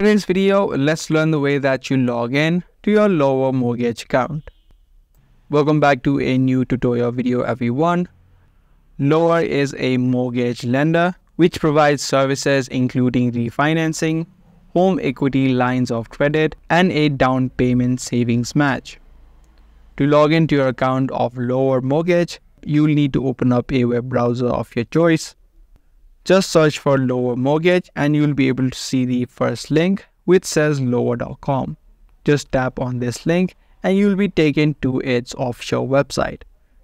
In this video, let's learn the way that you log in to your lower mortgage account. Welcome back to a new tutorial video everyone. Lower is a mortgage lender which provides services including refinancing, home equity lines of credit, and a down payment savings match. To log into your account of Lower Mortgage, you'll need to open up a web browser of your choice. Just search for Lower Mortgage and you'll be able to see the first link which says lower.com. Just tap on this link and you'll be taken to its offshore website.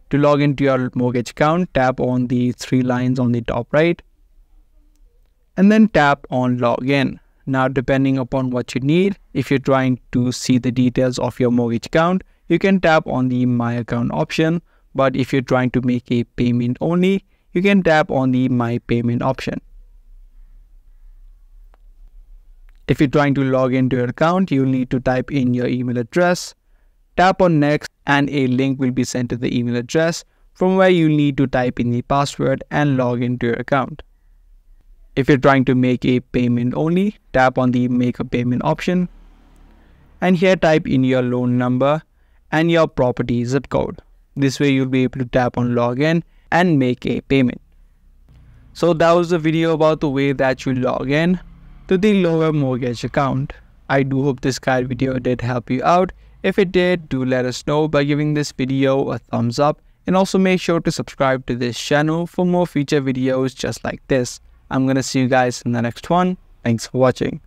To log into your mortgage account, tap on the three lines on the top right and then tap on login. Now, depending upon what you need, if you're trying to see the details of your mortgage account, you can tap on the My Account option. But if you're trying to make a payment only, you can tap on the My Payment option. If you're trying to log into your account, you'll need to type in your email address, tap on next and a link will be sent to the email address from where you need to type in the password and log into your account. If you're trying to make a payment only, tap on the make a payment option and here type in your loan number and your property zip code. This way you'll be able to tap on login and make a payment. So that was the video about the way that you log in to the lower mortgage account. I do hope this guide video did help you out. If it did, do let us know by giving this video a thumbs up and also make sure to subscribe to this channel for more future videos just like this. I'm gonna see you guys in the next one. Thanks for watching.